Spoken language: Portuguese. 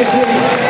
energia.